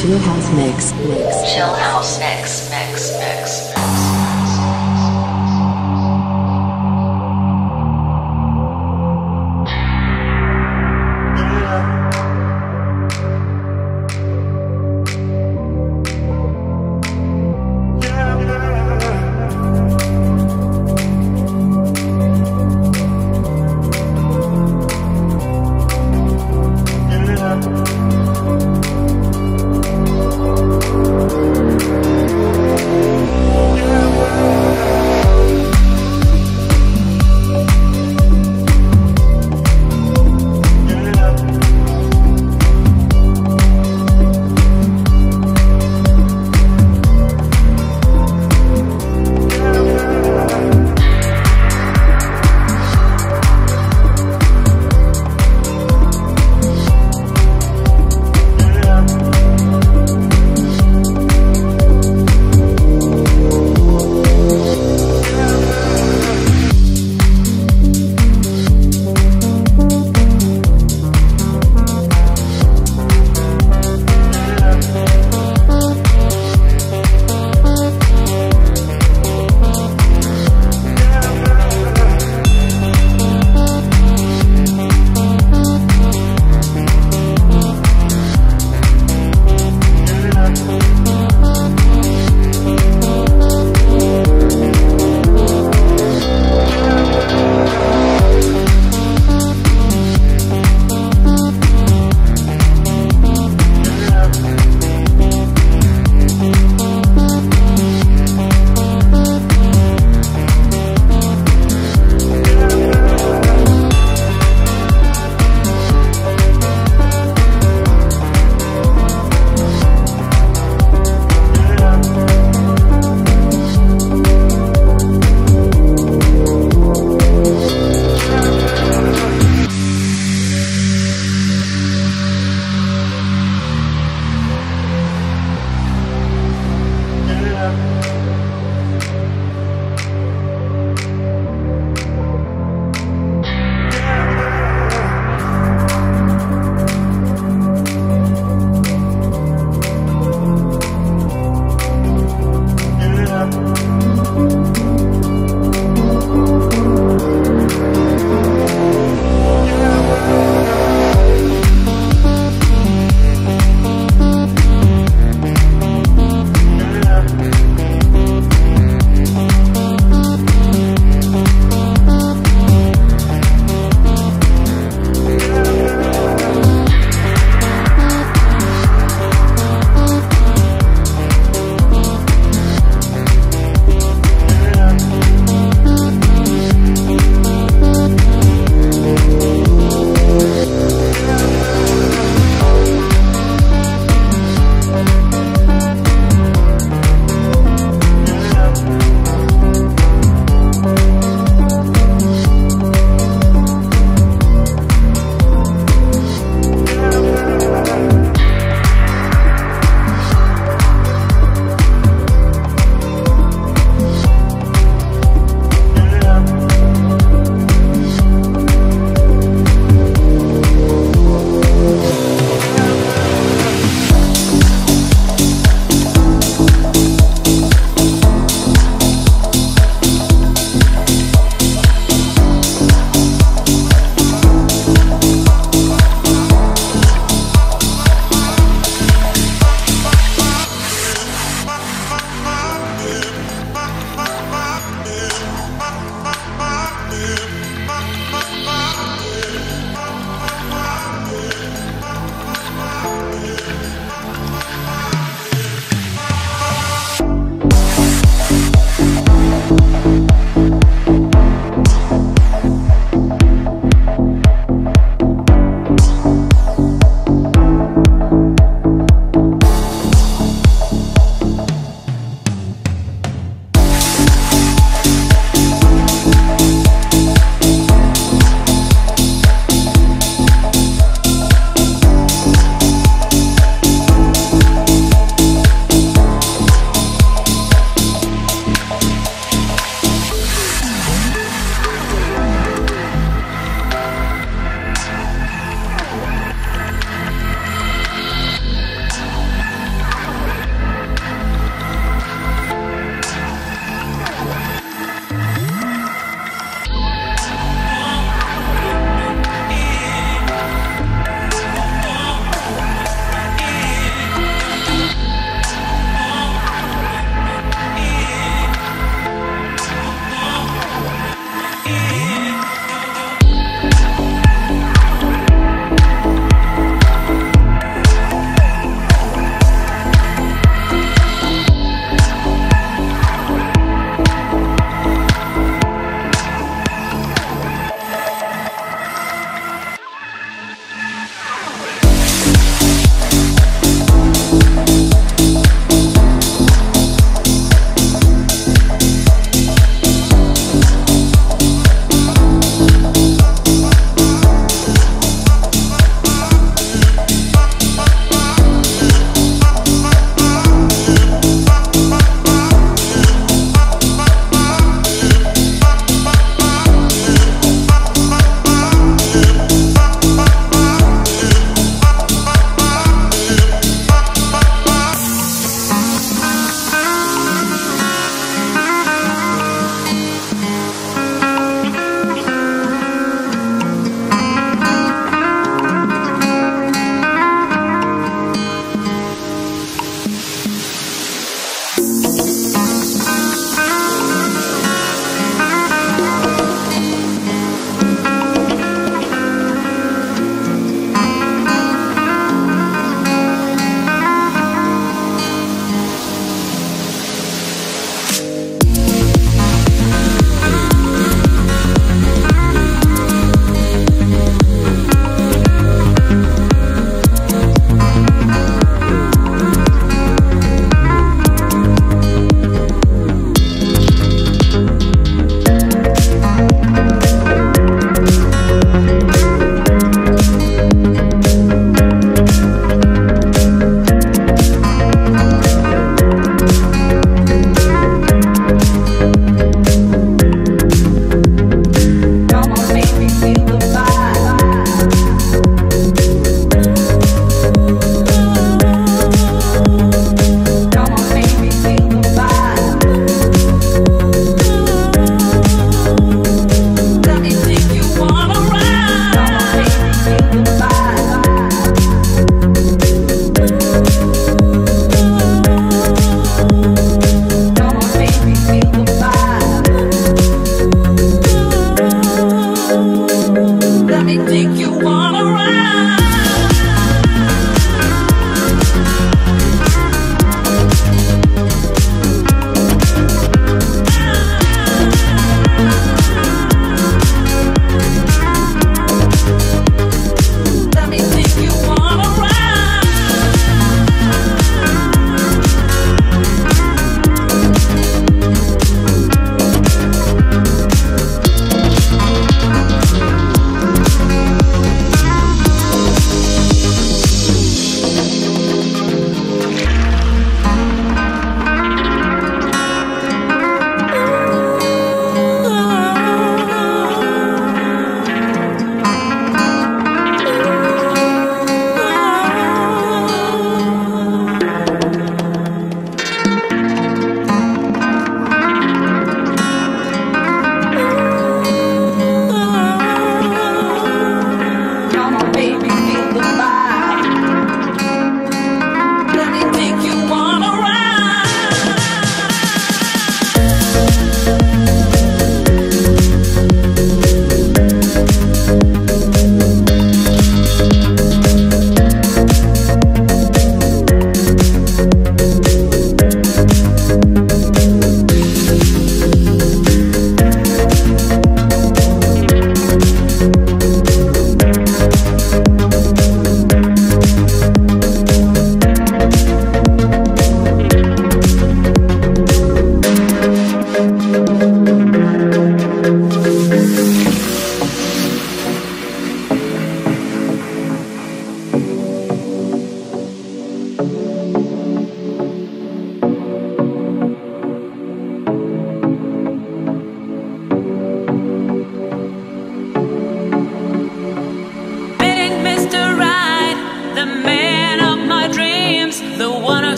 Chill House Mix. Mix. Chill House Mix, Mix, Mix, Mix.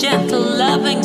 Gentle, loving